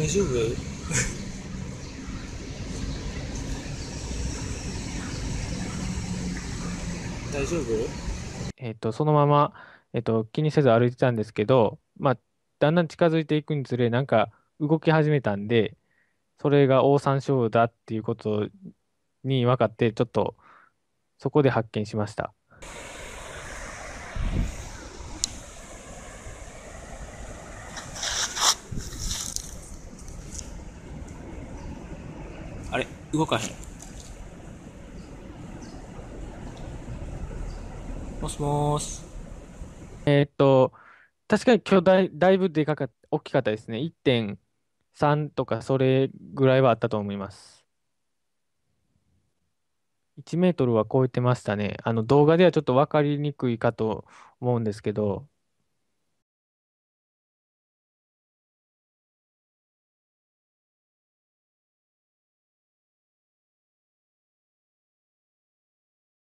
大丈夫？大丈夫？えっと、そのまま、えっと、気にせず歩いてたんですけど、まあ、だんだん近づいていくにつれ、なんか動き始めたんで、それがオオサンショウウオだっていうことに分かって、ちょっとそこで発見しました。あれ動かへん。もしもーし。えーっと、確かに巨大、だいぶでかかっ、大きかったですね。1.3とかそれぐらいはあったと思います。1メートルは超えてましたね。あの動画ではちょっと分かりにくいかと思うんですけど、